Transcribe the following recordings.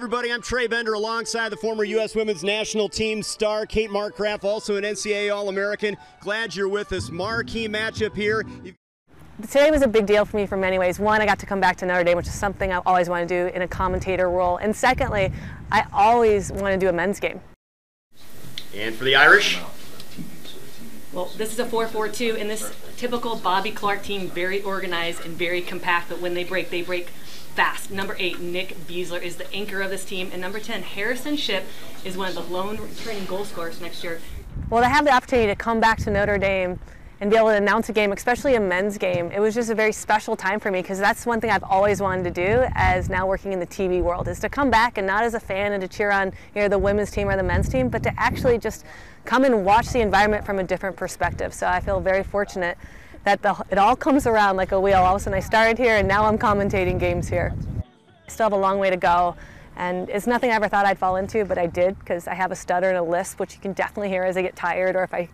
everybody. I'm Trey Bender alongside the former U.S. women's national team star Kate Markgraf, also an NCAA All American. Glad you're with us. Marquee matchup here. Today was a big deal for me for many ways. One, I got to come back to Notre Dame, which is something I always want to do in a commentator role. And secondly, I always want to do a men's game. And for the Irish? Well, this is a 4-4-2, and this typical Bobby Clark team, very organized and very compact, but when they break, they break fast. Number eight, Nick Besler is the anchor of this team. And number 10, Harrison Shipp is one of the lone returning goal scorers next year. Well, to have the opportunity to come back to Notre Dame and be able to announce a game, especially a men's game, it was just a very special time for me because that's one thing I've always wanted to do as now working in the TV world is to come back and not as a fan and to cheer on you know, the women's team or the men's team, but to actually just come and watch the environment from a different perspective. So I feel very fortunate that the, it all comes around like a wheel. All of a sudden I started here and now I'm commentating games here. I still have a long way to go and it's nothing I ever thought I'd fall into, but I did because I have a stutter and a lisp, which you can definitely hear as I get tired or if I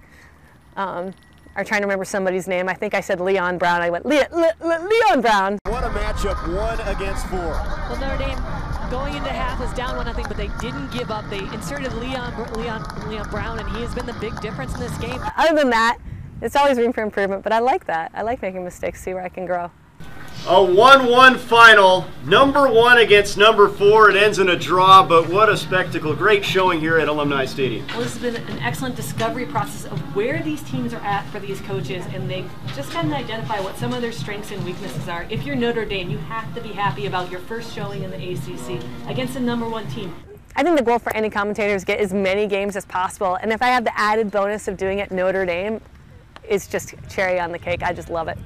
um, are trying to remember somebody's name. I think I said Leon Brown. I went, Le Le Le Leon Brown. What a matchup, one against four. Well, Notre Dame going into half was down one nothing, but they didn't give up. They inserted Leon Leon Leon Brown, and he has been the big difference in this game. Other than that, it's always room for improvement, but I like that. I like making mistakes, see where I can grow. A 1 1 final. Number one against number four. It ends in a draw, but what a spectacle. Great showing here at Alumni Stadium. Well, this has been an excellent discovery process of where these teams are at for these coaches, and they've just gotten to identify what some of their strengths and weaknesses are. If you're Notre Dame, you have to be happy about your first showing in the ACC against the number one team. I think the goal for any commentator is get as many games as possible, and if I have the added bonus of doing it Notre Dame, it's just cherry on the cake. I just love it.